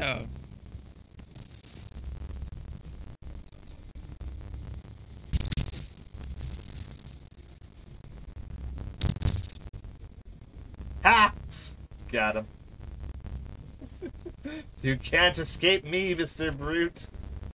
Yeah. Ha! Got him. you can't escape me, Mr. Brute.